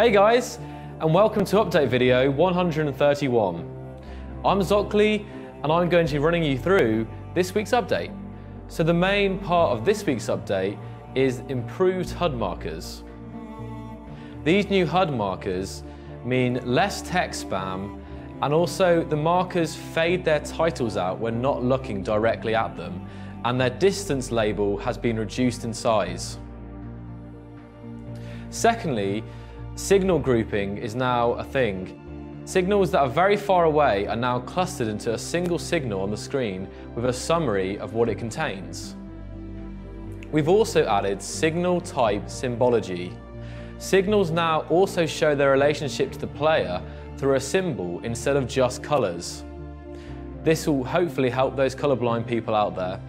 Hey guys, and welcome to update video 131. I'm Xocliw, and I'm going to be running you through this week's update. So the main part of this week's update is improved HUD markers. These new HUD markers mean less text spam and also the markers fade their titles out when not looking directly at them and their distance label has been reduced in size. Secondly, signal grouping is now a thing. Signals that are very far away are now clustered into a single signal on the screen with a summary of what it contains. We've also added signal type symbology. Signals now also show their relationship to the player through a symbol instead of just colours. This will hopefully help those colourblind people out there.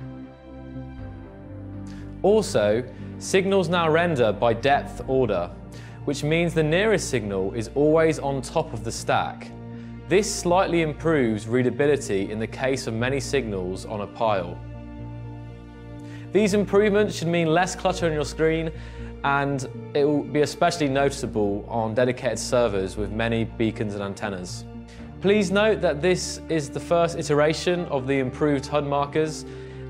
Also, signals now render by depth order which means the nearest signal is always on top of the stack. This slightly improves readability in the case of many signals on a pile. These improvements should mean less clutter on your screen and it will be especially noticeable on dedicated servers with many beacons and antennas. Please note that this is the first iteration of the improved HUD markers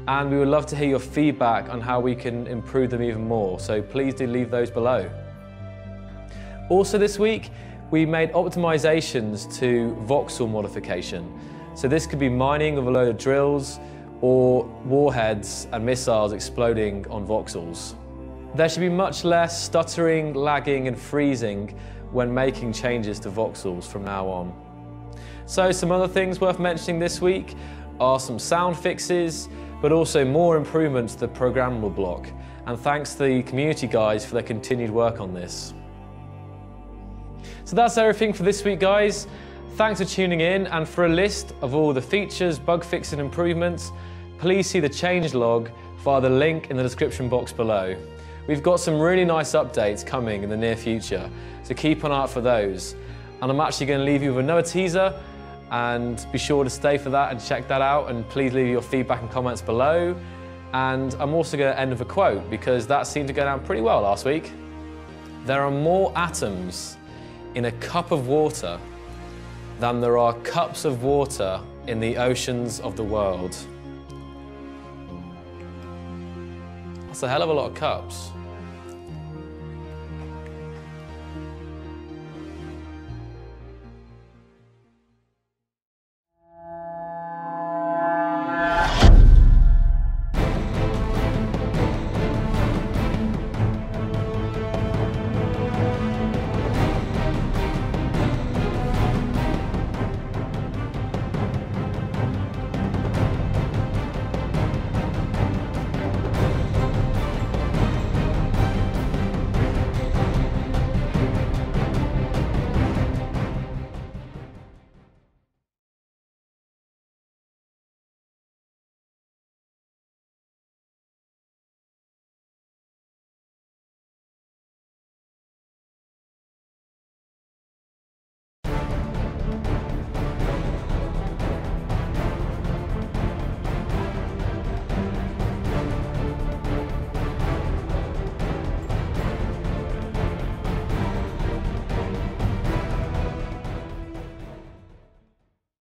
and we would love to hear your feedback on how we can improve them even more, so please do leave those below. Also this week, we made optimizations to voxel modification. So this could be mining of a load of drills or warheads and missiles exploding on voxels. There should be much less stuttering, lagging and freezing when making changes to voxels from now on. So some other things worth mentioning this week are some sound fixes, but also more improvements to the programmable block. And thanks to the community guys for their continued work on this. So that's everything for this week, guys. Thanks for tuning in, and for a list of all the features, bug fixes, and improvements, please see the change log via the link in the description box below. We've got some really nice updates coming in the near future, so keep an eye out for those. And I'm actually going to leave you with another teaser, and be sure to stay for that and check that out, and please leave your feedback and comments below. And I'm also going to end with a quote, because that seemed to go down pretty well last week. There are more atoms in a cup of water than there are cups of water in the oceans of the world. That's a hell of a lot of cups.